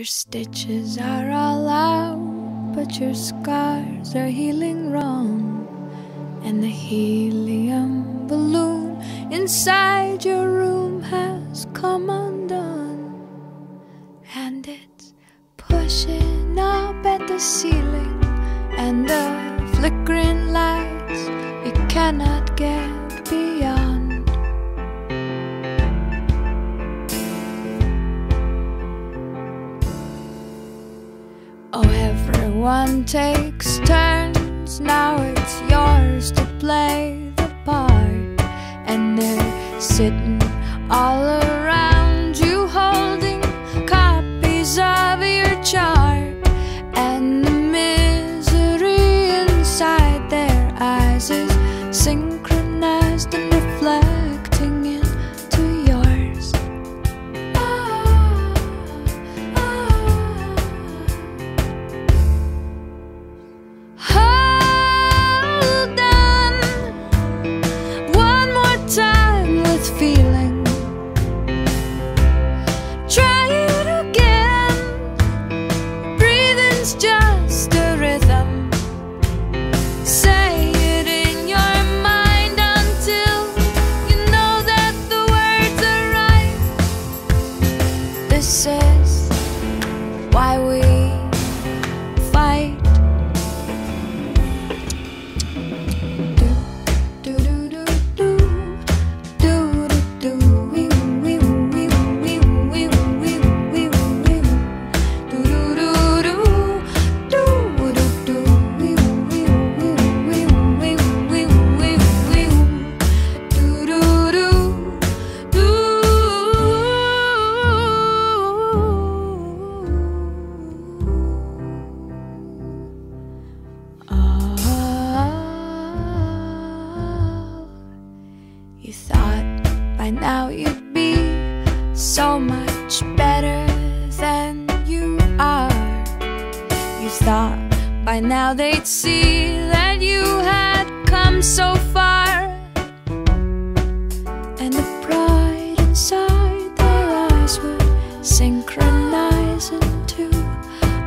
Your stitches are all out, but your scars are healing wrong. And the helium balloon inside your room has come undone. And it's pushing up at the ceiling, and the flickering lights you cannot get everyone takes turns. Now it's yours to play the part. And they're sitting all around This is why we you thought by now you'd be so much better than you are. You thought by now they'd see that you had come so far. And the pride inside their eyes would synchronize into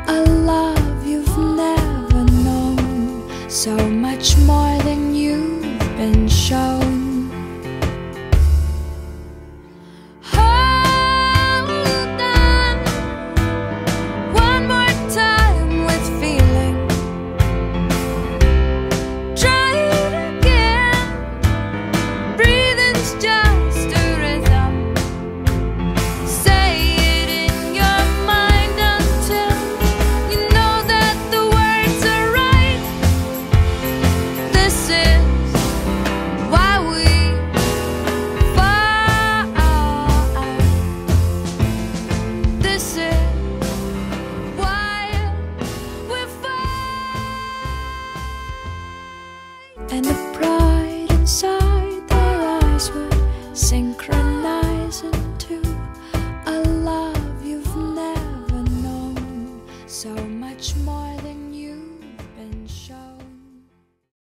a love you've never known. So much more than you've been shown.